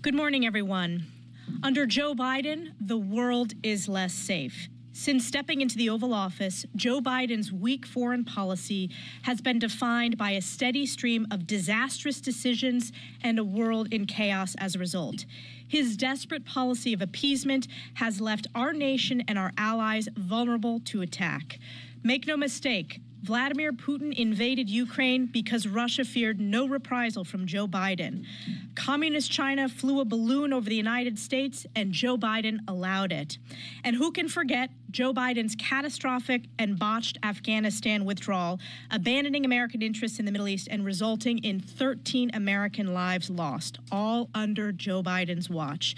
Good morning, everyone. Under Joe Biden, the world is less safe. Since stepping into the Oval Office, Joe Biden's weak foreign policy has been defined by a steady stream of disastrous decisions and a world in chaos as a result. His desperate policy of appeasement has left our nation and our allies vulnerable to attack. Make no mistake, Vladimir Putin invaded Ukraine because Russia feared no reprisal from Joe Biden. Communist China flew a balloon over the United States, and Joe Biden allowed it. And who can forget Joe Biden's catastrophic and botched Afghanistan withdrawal, abandoning American interests in the Middle East and resulting in 13 American lives lost, all under Joe Biden's watch.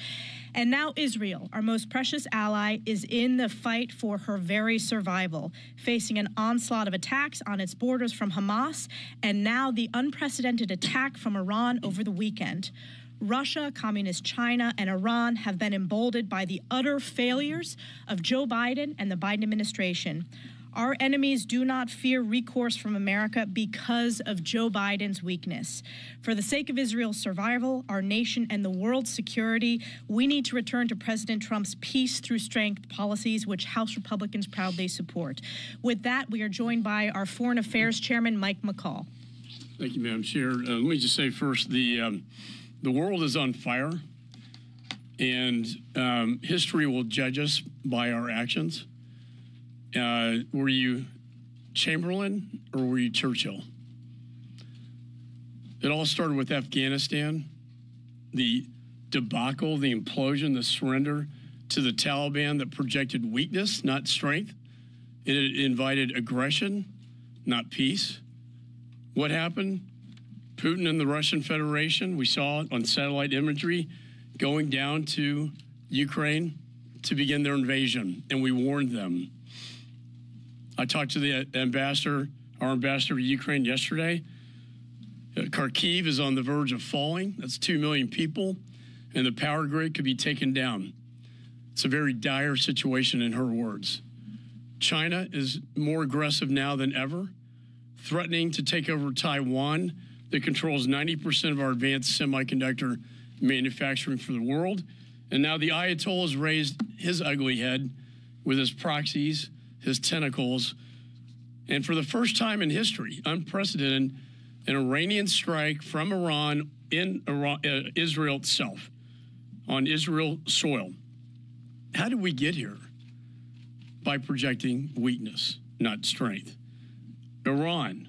And now Israel, our most precious ally, is in the fight for her very survival, facing an onslaught of attacks on its borders from Hamas, and now the unprecedented attack from Iran over the weekend. Russia, Communist China, and Iran have been emboldened by the utter failures of Joe Biden and the Biden administration. Our enemies do not fear recourse from America because of Joe Biden's weakness. For the sake of Israel's survival, our nation, and the world's security, we need to return to President Trump's peace through strength policies, which House Republicans proudly support. With that, we are joined by our Foreign Affairs Chairman, Mike McCaul. Thank you, Madam Chair. Uh, let me just say first the, um, the world is on fire, and um, history will judge us by our actions. Uh, were you Chamberlain or were you Churchill? It all started with Afghanistan, the debacle, the implosion, the surrender to the Taliban that projected weakness, not strength. It invited aggression, not peace. What happened? Putin and the Russian Federation, we saw it on satellite imagery, going down to Ukraine to begin their invasion, and we warned them. I talked to the ambassador, our ambassador to Ukraine yesterday. Uh, Kharkiv is on the verge of falling. That's 2 million people, and the power grid could be taken down. It's a very dire situation, in her words. China is more aggressive now than ever, threatening to take over Taiwan, that controls 90% of our advanced semiconductor manufacturing for the world. And now the Ayatollah has raised his ugly head with his proxies his tentacles. And for the first time in history, unprecedented, an Iranian strike from Iran in Iran, uh, Israel itself, on Israel soil. How did we get here? By projecting weakness, not strength. Iran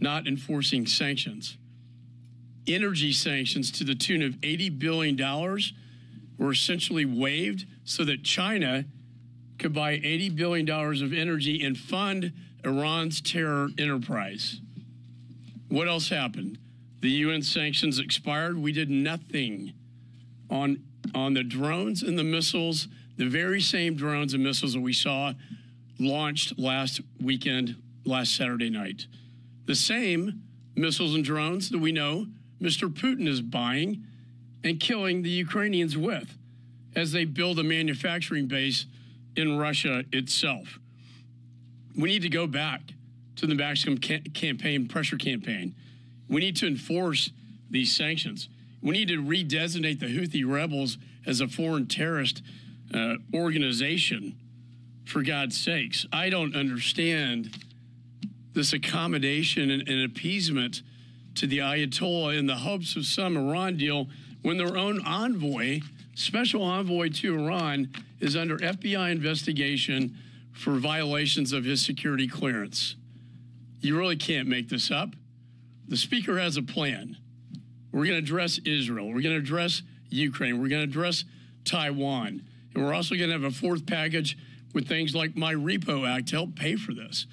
not enforcing sanctions. Energy sanctions to the tune of $80 billion were essentially waived so that China could buy $80 billion of energy and fund Iran's terror enterprise. What else happened? The UN sanctions expired. We did nothing on, on the drones and the missiles, the very same drones and missiles that we saw launched last weekend, last Saturday night. The same missiles and drones that we know Mr. Putin is buying and killing the Ukrainians with as they build a manufacturing base in Russia itself. We need to go back to the maximum ca- campaign, pressure campaign. We need to enforce these sanctions. We need to redesignate the Houthi rebels as a foreign terrorist uh, organization, for God's sakes. I don't understand this accommodation and, and appeasement to the Ayatollah in the hopes of some Iran deal when their own envoy, special envoy to Iran, is under FBI investigation for violations of his security clearance. You really can't make this up. The speaker has a plan. We're going to address Israel. We're going to address Ukraine. We're going to address Taiwan. And we're also going to have a fourth package with things like my Repo Act to help pay for this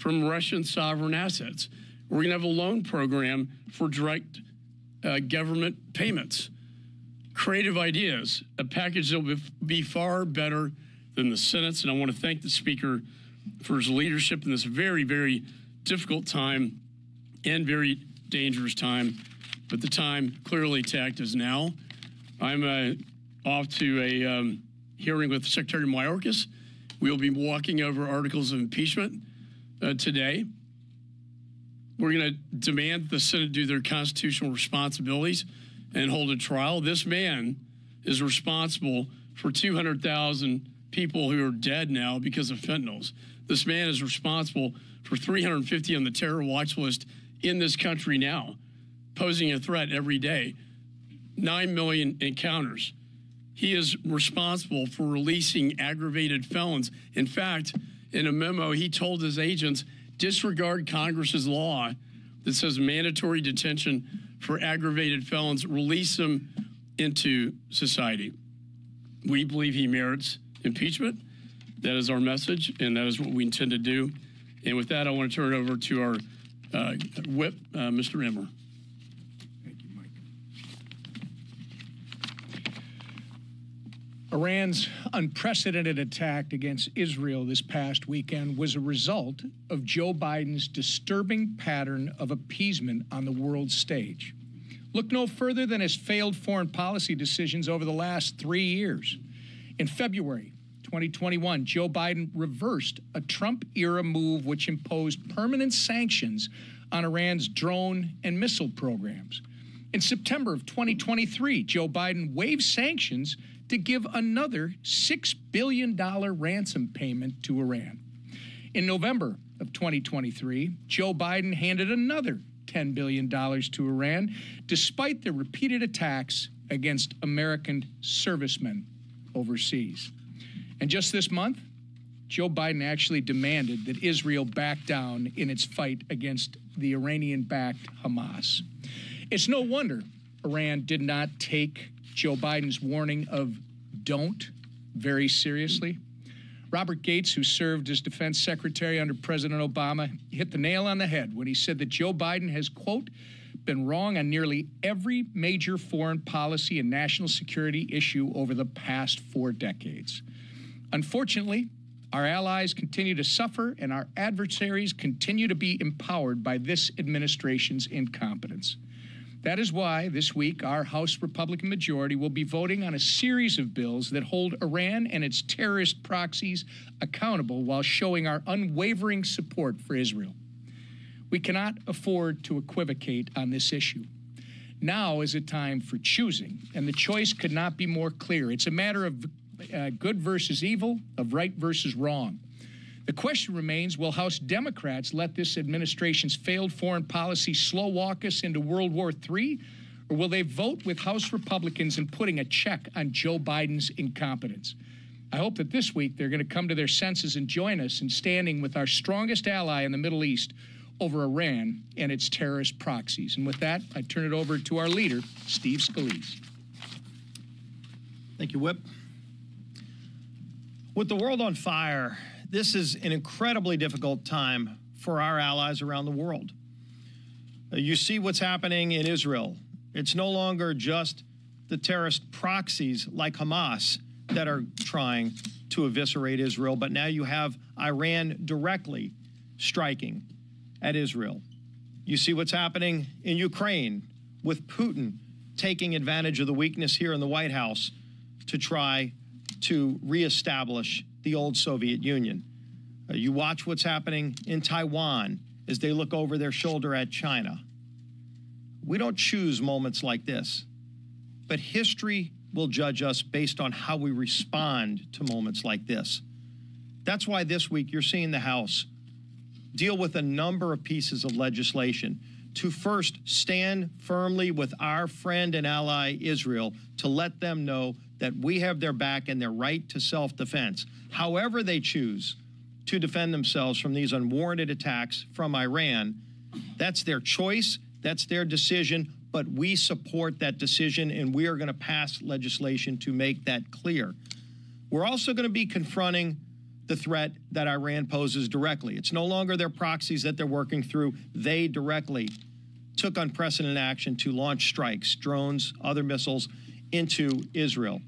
from Russian sovereign assets. We're going to have a loan program for direct uh, government payments creative ideas, a package that will be far better than the Senate's. And I want to thank the Speaker for his leadership in this very, very difficult time and very dangerous time. But the time clearly act is now. I'm uh, off to a um, hearing with Secretary Mayorkas. We'll be walking over articles of impeachment uh, today. We're going to demand the Senate do their constitutional responsibilities and hold a trial. This man is responsible for 200,000 people who are dead now because of fentanyls. This man is responsible for 350 on the terror watch list in this country now, posing a threat every day. 9 million encounters. He is responsible for releasing aggravated felons. In fact, in a memo, he told his agents disregard Congress's law that says mandatory detention for aggravated felons, release them into society. We believe he merits impeachment. That is our message, and that is what we intend to do. And with that, I want to turn it over to our uh, whip, uh, Mr. Emmer. Thank you, Mike. Iran's unprecedented attack against Israel this past weekend was a result of Joe Biden's disturbing pattern of appeasement on the world stage. Look no further than his failed foreign policy decisions over the last three years. In February 2021, Joe Biden reversed a Trump era move which imposed permanent sanctions on Iran's drone and missile programs. In September of 2023, Joe Biden waived sanctions to give another $6 billion ransom payment to Iran. In November of 2023, Joe Biden handed another $10 billion to Iran, despite the repeated attacks against American servicemen overseas. And just this month, Joe Biden actually demanded that Israel back down in its fight against the Iranian backed Hamas. It's no wonder Iran did not take Joe Biden's warning of don't very seriously. Robert Gates, who served as defense secretary under President Obama, hit the nail on the head when he said that Joe Biden has, quote, been wrong on nearly every major foreign policy and national security issue over the past four decades. Unfortunately, our allies continue to suffer and our adversaries continue to be empowered by this administration's incompetence. That is why this week our House Republican majority will be voting on a series of bills that hold Iran and its terrorist proxies accountable while showing our unwavering support for Israel. We cannot afford to equivocate on this issue. Now is a time for choosing, and the choice could not be more clear. It's a matter of uh, good versus evil, of right versus wrong. The question remains will House Democrats let this administration's failed foreign policy slow walk us into World War III? Or will they vote with House Republicans in putting a check on Joe Biden's incompetence? I hope that this week they're going to come to their senses and join us in standing with our strongest ally in the Middle East over Iran and its terrorist proxies. And with that, I turn it over to our leader, Steve Scalise. Thank you, Whip. With the world on fire, this is an incredibly difficult time for our allies around the world. Uh, you see what's happening in Israel. It's no longer just the terrorist proxies like Hamas that are trying to eviscerate Israel, but now you have Iran directly striking at Israel. You see what's happening in Ukraine with Putin taking advantage of the weakness here in the White House to try to reestablish the old Soviet Union. Uh, you watch what's happening in Taiwan as they look over their shoulder at China. We don't choose moments like this, but history will judge us based on how we respond to moments like this. That's why this week you're seeing the House deal with a number of pieces of legislation to first stand firmly with our friend and ally Israel to let them know that we have their back and their right to self defense, however they choose to defend themselves from these unwarranted attacks from Iran. That's their choice, that's their decision, but we support that decision and we are going to pass legislation to make that clear. We're also going to be confronting the threat that Iran poses directly. It's no longer their proxies that they're working through. They directly took unprecedented action to launch strikes, drones, other missiles into Israel.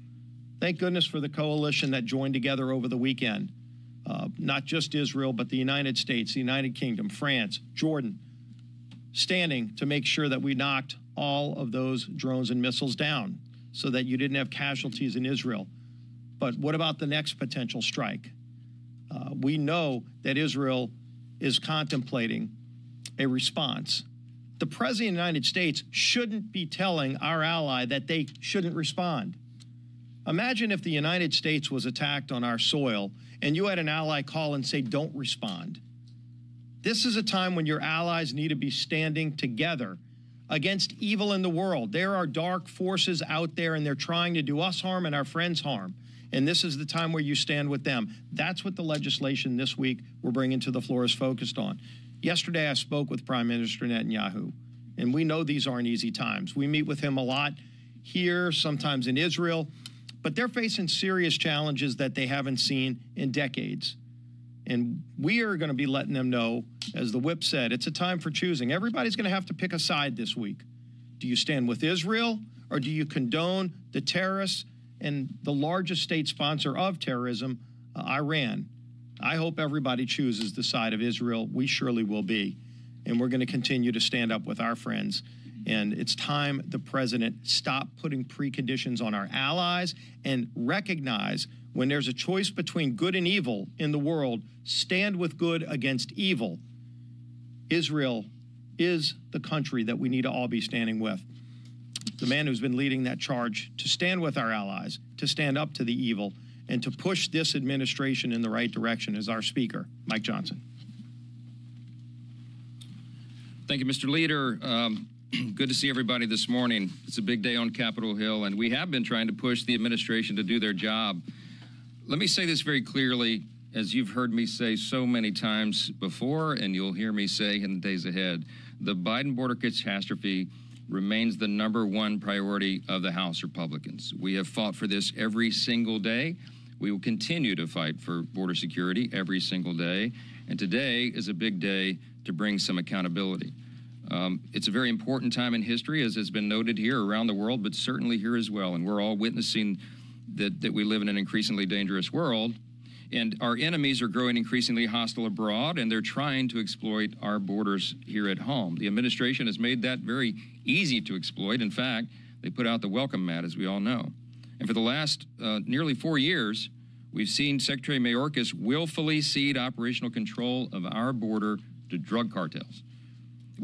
Thank goodness for the coalition that joined together over the weekend. Uh, not just Israel, but the United States, the United Kingdom, France, Jordan, standing to make sure that we knocked all of those drones and missiles down so that you didn't have casualties in Israel. But what about the next potential strike? Uh, we know that Israel is contemplating a response the President of the United States shouldn't be telling our ally that they shouldn't respond. Imagine if the United States was attacked on our soil and you had an ally call and say, don't respond. This is a time when your allies need to be standing together against evil in the world. There are dark forces out there and they're trying to do us harm and our friends harm. And this is the time where you stand with them. That's what the legislation this week we're bringing to the floor is focused on. Yesterday, I spoke with Prime Minister Netanyahu, and we know these aren't easy times. We meet with him a lot here, sometimes in Israel, but they're facing serious challenges that they haven't seen in decades. And we are going to be letting them know, as the whip said, it's a time for choosing. Everybody's going to have to pick a side this week. Do you stand with Israel or do you condone the terrorists and the largest state sponsor of terrorism, uh, Iran? I hope everybody chooses the side of Israel. We surely will be. And we're going to continue to stand up with our friends. And it's time the president stop putting preconditions on our allies and recognize when there's a choice between good and evil in the world, stand with good against evil. Israel is the country that we need to all be standing with. The man who's been leading that charge to stand with our allies, to stand up to the evil, and to push this administration in the right direction is our Speaker, Mike Johnson. Thank you, Mr. Leader. Um, good to see everybody this morning. It's a big day on Capitol Hill, and we have been trying to push the administration to do their job. Let me say this very clearly, as you've heard me say so many times before, and you'll hear me say in the days ahead. The Biden border catastrophe remains the number one priority of the House Republicans. We have fought for this every single day. We will continue to fight for border security every single day. And today is a big day to bring some accountability. Um, it's a very important time in history, as has been noted here around the world, but certainly here as well. And we're all witnessing that, that we live in an increasingly dangerous world. And our enemies are growing increasingly hostile abroad, and they're trying to exploit our borders here at home. The administration has made that very easy to exploit. In fact, they put out the welcome mat, as we all know. And for the last uh, nearly four years, we've seen Secretary Mayorkas willfully cede operational control of our border to drug cartels.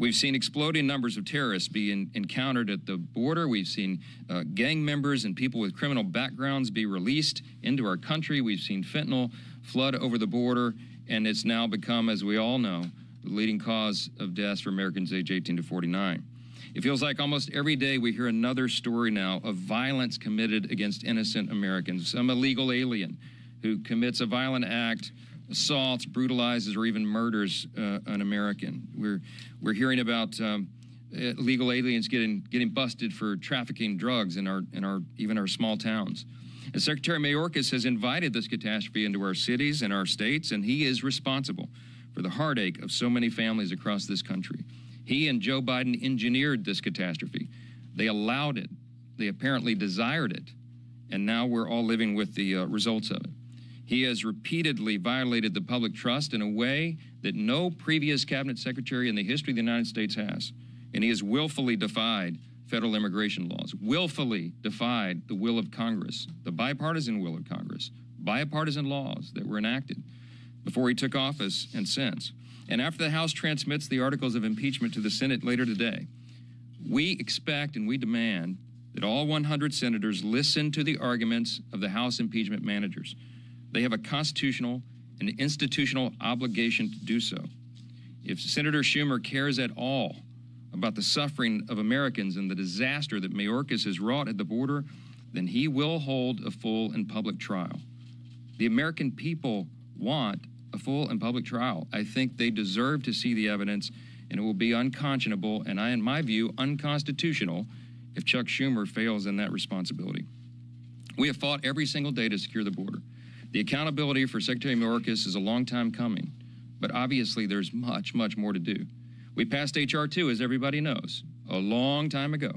We've seen exploding numbers of terrorists be in, encountered at the border. We've seen uh, gang members and people with criminal backgrounds be released into our country. We've seen fentanyl flood over the border, and it's now become, as we all know, the leading cause of deaths for Americans age 18 to 49. It feels like almost every day we hear another story now of violence committed against innocent Americans. Some illegal alien who commits a violent act assaults, brutalizes, or even murders uh, an American. We're we're hearing about um, illegal aliens getting getting busted for trafficking drugs in our in our even our small towns. And Secretary Mayorkas has invited this catastrophe into our cities and our states, and he is responsible for the heartache of so many families across this country. He and Joe Biden engineered this catastrophe. They allowed it. They apparently desired it. And now we're all living with the uh, results of it. He has repeatedly violated the public trust in a way that no previous cabinet secretary in the history of the United States has. And he has willfully defied federal immigration laws, willfully defied the will of Congress, the bipartisan will of Congress, bipartisan laws that were enacted before he took office and since. And after the House transmits the articles of impeachment to the Senate later today, we expect and we demand that all 100 senators listen to the arguments of the House impeachment managers. They have a constitutional and institutional obligation to do so. If Senator Schumer cares at all about the suffering of Americans and the disaster that Mayorkas has wrought at the border, then he will hold a full and public trial. The American people want a full and public trial. I think they deserve to see the evidence, and it will be unconscionable and, I, in my view, unconstitutional if Chuck Schumer fails in that responsibility. We have fought every single day to secure the border. The accountability for Secretary Mayorkas is a long time coming, but obviously there's much, much more to do. We passed H.R. 2, as everybody knows, a long time ago,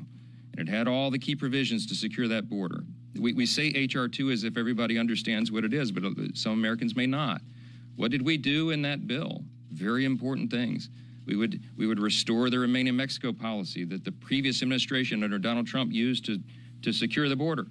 and it had all the key provisions to secure that border. We, we say H.R. 2 as if everybody understands what it is, but uh, some Americans may not. What did we do in that bill? Very important things. We would, we would restore the Remain in Mexico policy that the previous administration under Donald Trump used to, to secure the border.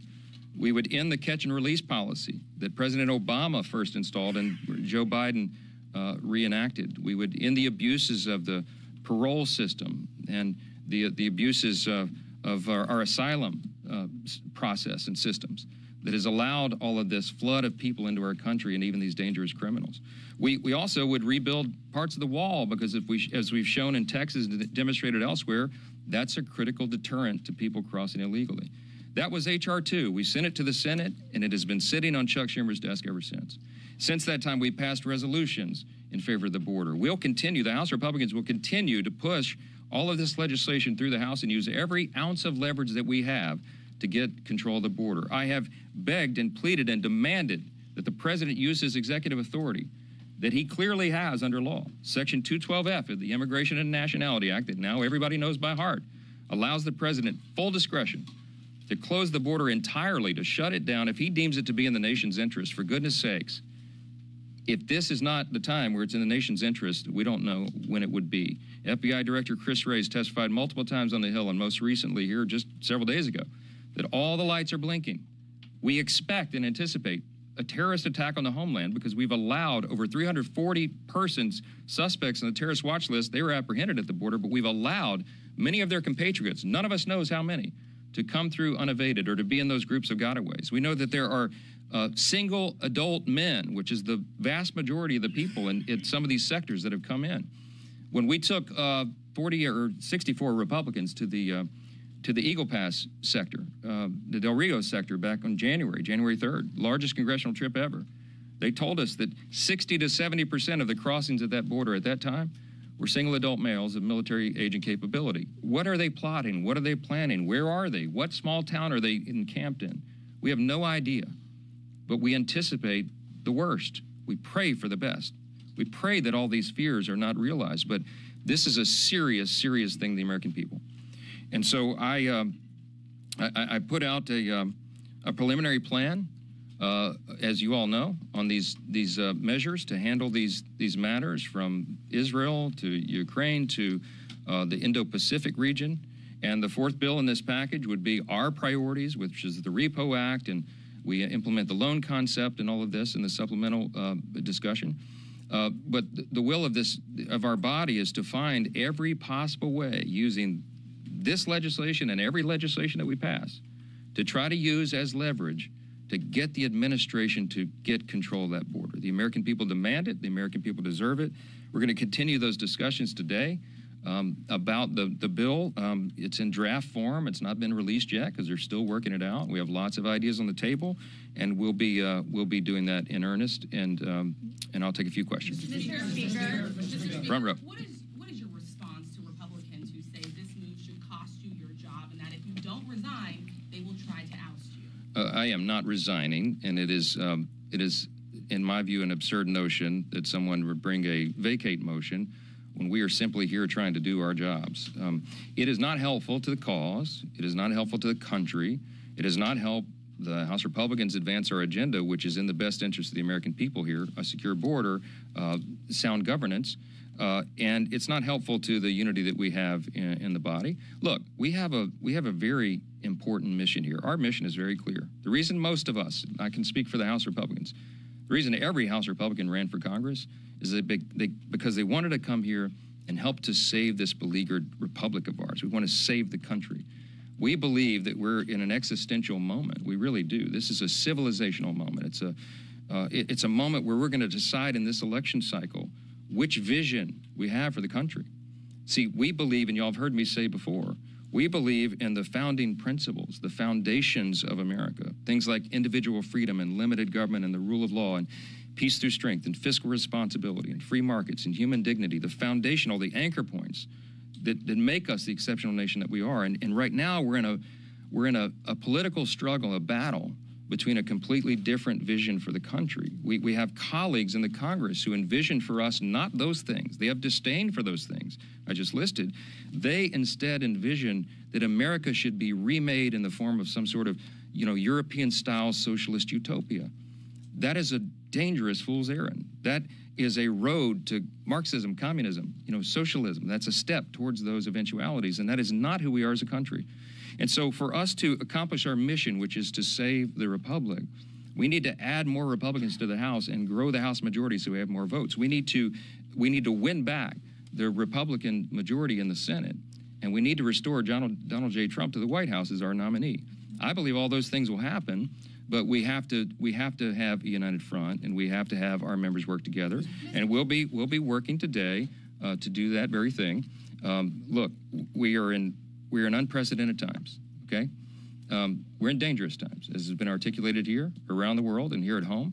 We would end the catch and release policy that President Obama first installed and Joe Biden uh, reenacted. We would end the abuses of the parole system and the, the abuses uh, of our, our asylum uh, process and systems that has allowed all of this flood of people into our country and even these dangerous criminals. We, we also would rebuild parts of the wall because if we, as we've shown in Texas and demonstrated elsewhere, that's a critical deterrent to people crossing illegally. That was H.R. 2. We sent it to the Senate, and it has been sitting on Chuck Schumer's desk ever since. Since that time, we passed resolutions in favor of the border. We'll continue, the House Republicans will continue to push all of this legislation through the House and use every ounce of leverage that we have to get control of the border. I have begged and pleaded and demanded that the president use his executive authority that he clearly has under law. Section 212F of the Immigration and Nationality Act, that now everybody knows by heart, allows the president full discretion to close the border entirely, to shut it down if he deems it to be in the nation's interest. For goodness sakes, if this is not the time where it's in the nation's interest, we don't know when it would be. FBI Director Chris Wray testified multiple times on the Hill, and most recently here just several days ago, that all the lights are blinking. We expect and anticipate a terrorist attack on the homeland because we've allowed over 340 persons, suspects in the terrorist watch list. They were apprehended at the border, but we've allowed many of their compatriots, none of us knows how many, to come through unabated or to be in those groups of gotaways. We know that there are uh, single adult men, which is the vast majority of the people in, in some of these sectors that have come in. When we took uh, 40 or 64 Republicans to the uh, to the Eagle Pass sector, uh, the Del Rio sector, back on January, January 3rd, largest congressional trip ever. They told us that 60 to 70 percent of the crossings at that border at that time were single adult males of military agent capability. What are they plotting? What are they planning? Where are they? What small town are they encamped in? We have no idea but we anticipate the worst. We pray for the best. We pray that all these fears are not realized, but this is a serious, serious thing, the American people. And so I, uh, I, I, put out a, um, a preliminary plan, uh, as you all know, on these, these uh, measures to handle these, these matters from Israel to Ukraine to uh, the Indo Pacific region. And the fourth bill in this package would be our priorities, which is the Repo Act and we implement the loan concept and all of this in the supplemental uh, discussion. Uh, but the will of this of our body is to find every possible way using this legislation and every legislation that we pass to try to use as leverage to get the administration to get control of that border. The American people demand it. The American people deserve it. We're going to continue those discussions today um, about the, the bill. Um, it's in draft form. It's not been released yet because they're still working it out. We have lots of ideas on the table, and we'll be uh, we'll be doing that in earnest. And um, and I'll take a few questions. Mr. Speaker, Mr. Speaker, Front row. What is what is your response to Republicans who say this move should cost you your job, and that if you don't resign, they will try to oust you? Uh, I am not resigning, and it is um, it is in my view an absurd notion that someone would bring a vacate motion when we are simply here trying to do our jobs. Um, it is not helpful to the cause. It is not helpful to the country. It does not help the House Republicans advance our agenda, which is in the best interest of the American people here a secure border, uh, sound governance. Uh, and it's not helpful to the unity that we have in, in, the body. Look, we have a we have a very important mission here. Our mission is very clear. The reason most of us, I can speak for the House Republicans, the reason every House Republican ran for Congress is that they, because they wanted to come here and help to save this beleaguered republic of ours. We want to save the country. We believe that we're in an existential moment. We really do. This is a civilizational moment. It's a uh, it, it's a moment where we're going to decide in this election cycle which vision we have for the country. See, we believe, and y'all have heard me say before, we believe in the founding principles, the foundations of America, things like individual freedom and limited government and the rule of law and peace through strength and fiscal responsibility and free markets and human dignity, the foundational, the anchor points that, that make us the exceptional nation that we are. And, and right now we're in a we're in a, a political struggle, a battle between a completely different vision for the country. We, we have colleagues in the Congress who envision for us not those things. They have disdain for those things I just listed. They instead envision that America should be remade in the form of some sort of, you know, European style socialist utopia. That is a dangerous fool's errand. That is a road to Marxism, communism, you know, socialism. That's a step towards those eventualities, and that is not who we are as a country. And so, for us to accomplish our mission, which is to save the republic, we need to add more Republicans to the House and grow the House majority so we have more votes. We need to, we need to win back the Republican majority in the Senate, and we need to restore Donald, Donald J. Trump to the White House as our nominee. I believe all those things will happen, but we have to we have to have a united front, and we have to have our members work together. And we'll be we'll be working today uh, to do that very thing. Um, look, we are in we are in unprecedented times. Okay, um, we're in dangerous times, as has been articulated here, around the world, and here at home.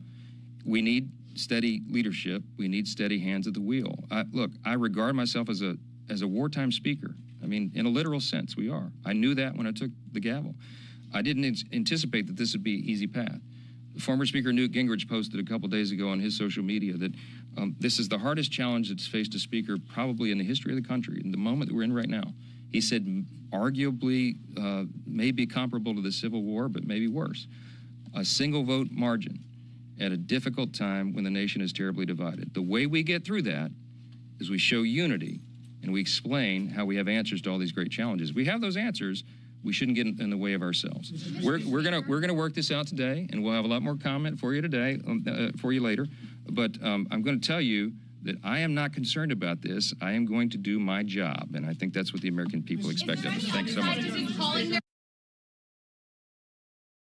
We need steady leadership. We need steady hands at the wheel. I, look, I regard myself as a as a wartime speaker. I mean, in a literal sense, we are. I knew that when I took the gavel. I didn't an- anticipate that this would be an easy path. Former Speaker Newt Gingrich posted a couple days ago on his social media that um, this is the hardest challenge that's faced a speaker probably in the history of the country, in the moment that we're in right now. He said, arguably, uh, maybe comparable to the Civil War, but maybe worse. A single vote margin at a difficult time when the nation is terribly divided. The way we get through that is we show unity and we explain how we have answers to all these great challenges. We have those answers. We shouldn't get in, the way of ourselves. We're, we're gonna we're gonna work this out today, and we'll have a lot more comment for you today, um, uh, for you later. But um, I'm going to tell you that I am not concerned about this. I am going to do my job, and I think that's what the American people expect of us. Thanks so much.